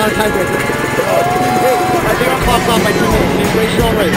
not. Hey, I think I popped off my teammate. He's way short right.